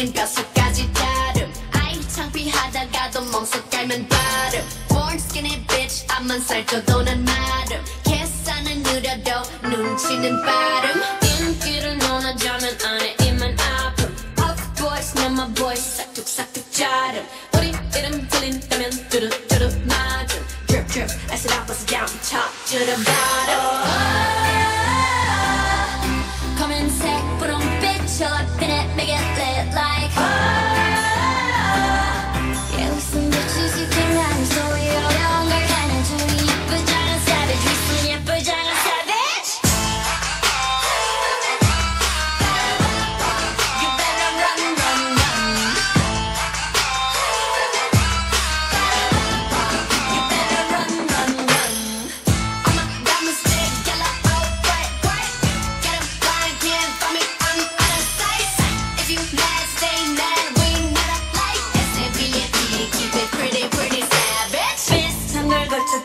우린 뼛속까지 다름 아이 창피하다가도 몸속 깔면 발음 Born skinny bitch 앞만 살쪄도 난 마름 계산은 느려도 눈치는 빠름 인기를 논하자면 안에 입만 아픔 Up boys 난 my boys 싹둑싹둑 자름 우리 이름 들린다면 두루두루 맞음 Drip drip as it up as down top to the bottom 검은색 푸른 빛 저때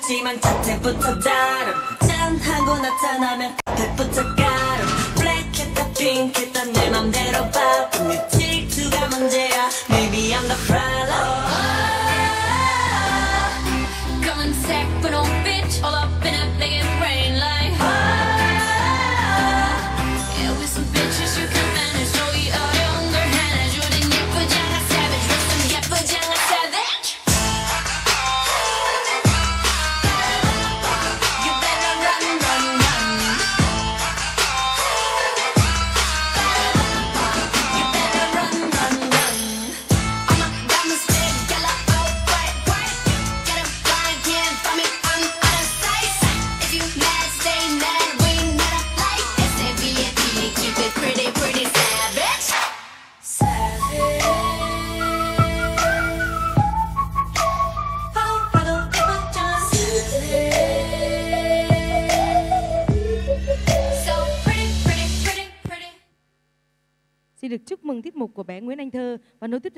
걸 거쳤지만 자태부터 다름. 짠하고 나타나면 앞에부터 가름. 블랙했다 핑크했다 내 맘대로 네. 질투가 문제야. Maybe I'm the problem Xin được chúc mừng tiết mục của bé Nguyễn Anh Thơ và nối tiếp